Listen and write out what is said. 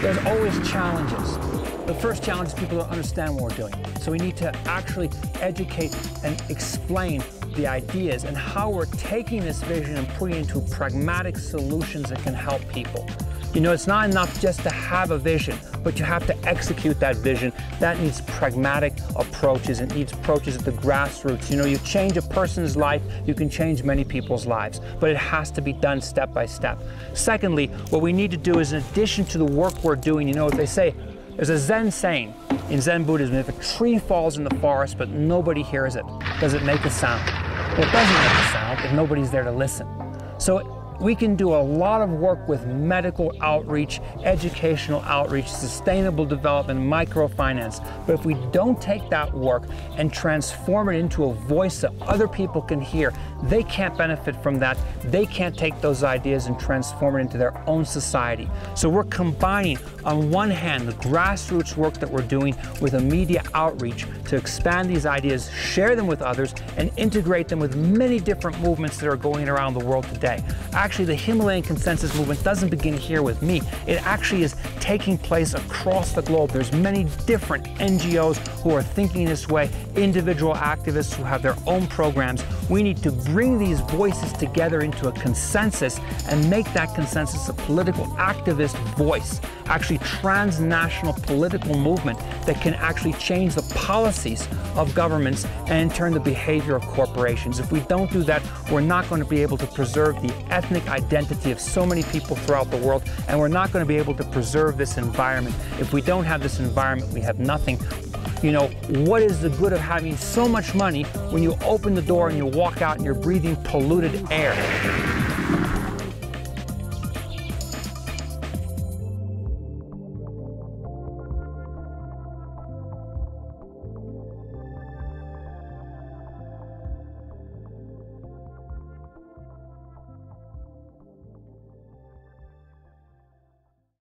There's always challenges. The first challenge is people don't understand what we're doing. So we need to actually educate and explain the ideas and how we're taking this vision and putting it into pragmatic solutions that can help people. You know, it's not enough just to have a vision, but you have to execute that vision. That needs pragmatic approaches. It needs approaches at the grassroots. You know, you change a person's life, you can change many people's lives, but it has to be done step by step. Secondly, what we need to do is in addition to the work we're doing, you know what they say, there's a Zen saying in Zen Buddhism, if a tree falls in the forest but nobody hears it, does it make a sound? It doesn't make a sound if nobody's there to listen. So we can do a lot of work with medical outreach, educational outreach, sustainable development, microfinance. But if we don't take that work and transform it into a voice that other people can hear, they can't benefit from that. They can't take those ideas and transform it into their own society. So we're combining, on one hand, the grassroots work that we're doing with a media outreach to expand these ideas, share them with others, and integrate them with many different movements that are going around the world today actually the Himalayan consensus movement doesn't begin here with me. It actually is taking place across the globe. There's many different NGOs who are thinking this way, individual activists who have their own programs. We need to bring these voices together into a consensus and make that consensus a political activist voice, actually transnational political movement that can actually change the policies of governments and in turn the behavior of corporations. If we don't do that, we're not going to be able to preserve the ethnic ethnic identity of so many people throughout the world, and we're not going to be able to preserve this environment. If we don't have this environment, we have nothing. You know, what is the good of having so much money when you open the door and you walk out and you're breathing polluted air?